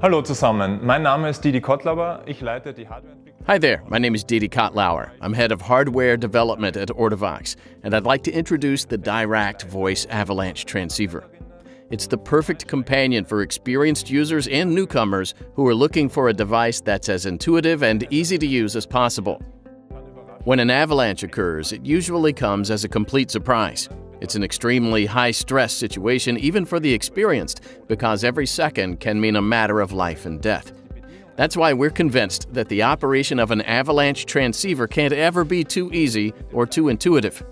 Hallo zusammen, mein Name ist Didi Kottlauer. Ich leite die Hardwareentwicklung. Hi there, my name is Didi Kotlauer. I'm head of hardware development at Ortovox, and I'd like to introduce the Diract Voice Avalanche Transceiver. It's the perfect companion for experienced users and newcomers who are looking for a device that's as intuitive and easy to use as possible. When an avalanche occurs, it usually comes as a complete surprise. It's an extremely high stress situation, even for the experienced, because every second can mean a matter of life and death. That's why we're convinced that the operation of an avalanche transceiver can't ever be too easy or too intuitive.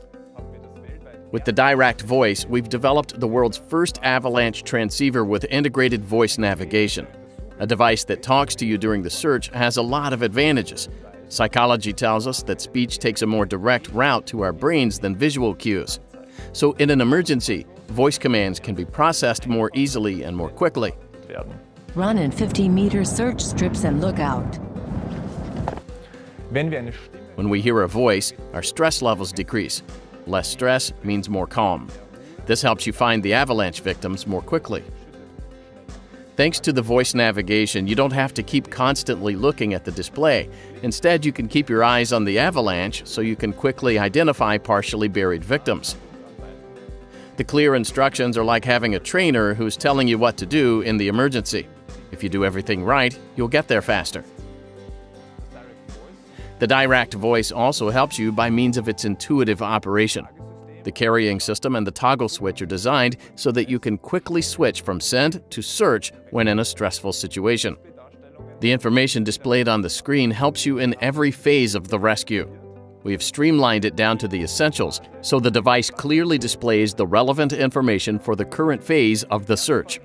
With the Diract Voice, we've developed the world's first avalanche transceiver with integrated voice navigation. A device that talks to you during the search has a lot of advantages. Psychology tells us that speech takes a more direct route to our brains than visual cues. So, in an emergency, voice commands can be processed more easily and more quickly. Run in 50 meter search strips and look out. Wenn wir eine Stimme When we hear a voice, our stress levels decrease. Less stress means more calm. This helps you find the avalanche victims more quickly. Thanks to the voice navigation, you don't have to keep constantly looking at the display. Instead, you can keep your eyes on the avalanche so you can quickly identify partially buried victims. The clear instructions are like having a trainer who's telling you what to do in the emergency. If you do everything right, you'll get there faster. The Diract voice also helps you by means of its intuitive operation. The carrying system and the toggle switch are designed so that you can quickly switch from send to search when in a stressful situation. The information displayed on the screen helps you in every phase of the rescue. We have streamlined it down to the essentials so the device clearly displays the relevant information for the current phase of the search.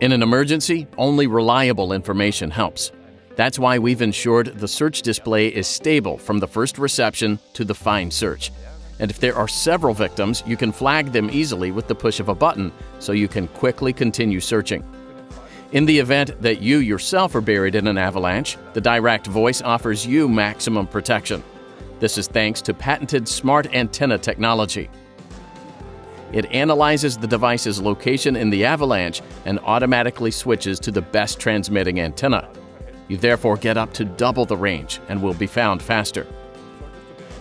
In an emergency, only reliable information helps. That's why we've ensured the search display is stable from the first reception to the find search. And if there are several victims, you can flag them easily with the push of a button so you can quickly continue searching. In the event that you yourself are buried in an avalanche, the Diract Voice offers you maximum protection. This is thanks to patented smart antenna technology. It analyzes the device's location in the avalanche and automatically switches to the best transmitting antenna. You therefore get up to double the range and will be found faster.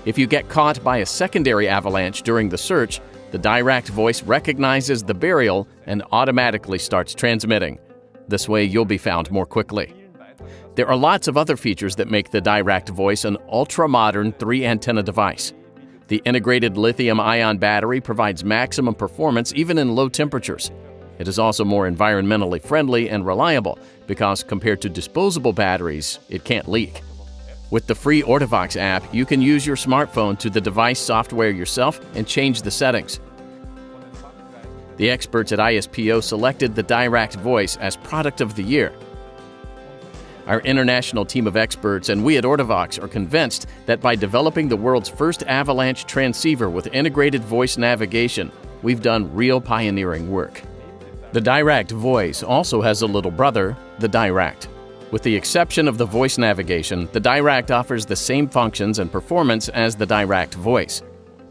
If you get caught by a secondary avalanche during the search, the Diract voice recognizes the burial and automatically starts transmitting. This way, you'll be found more quickly. There are lots of other features that make the Diract voice an ultra modern three antenna device. The integrated lithium ion battery provides maximum performance even in low temperatures. It is also more environmentally friendly and reliable because, compared to disposable batteries, it can't leak. With the free Ortovox app, you can use your smartphone to the device software yourself and change the settings. The experts at ISPO selected the Diract Voice as Product of the Year. Our international team of experts and we at Ortovox are convinced that by developing the world's first avalanche transceiver with integrated voice navigation, we've done real pioneering work. The Diract Voice also has a little brother, the Diract. With the exception of the voice navigation, the Diract offers the same functions and performance as the Diract Voice.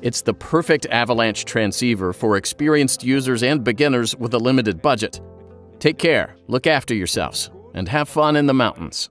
It's the perfect avalanche transceiver for experienced users and beginners with a limited budget. Take care, look after yourselves, and have fun in the mountains.